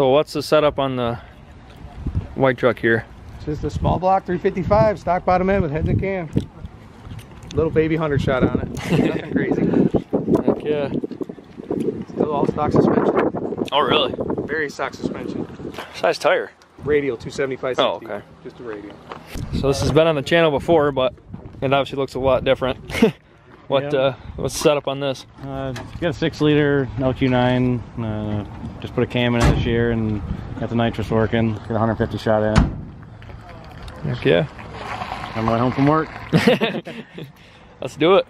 So what's the setup on the white truck here? Just a small block 355 stock bottom end with heads and cam. Little baby hunter shot on it. Nothing crazy. Heck yeah. Still all stock suspension. Oh really? Very stock suspension. Size tire. Radial 275 Oh, okay. Just a radial. So this has been on the channel before, but it obviously looks a lot different. what Yeah. uh, what's the setup on this? Uh, got a six liter LQ9. Uh, just put a cam in it this year and got the nitrous working. Got 150 shot in it. Heck yeah. My way home from work. Let's do it.